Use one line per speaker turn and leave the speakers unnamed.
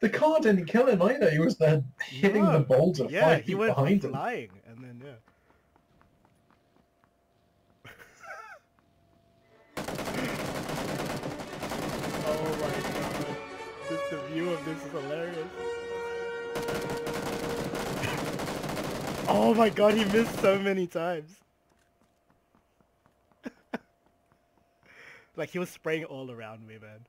The car didn't kill him either. He was there hitting
No.
the boulder
Yeah,
five
he
feet
went
behind him.
Lying, and then yeah. oh my god, this, the view of this is hilarious. oh my god, he missed so many times. like he was spraying all around me, man.